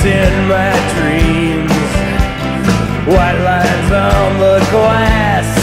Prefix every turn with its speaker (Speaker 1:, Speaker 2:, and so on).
Speaker 1: lights in my dreams. White lines on the glass.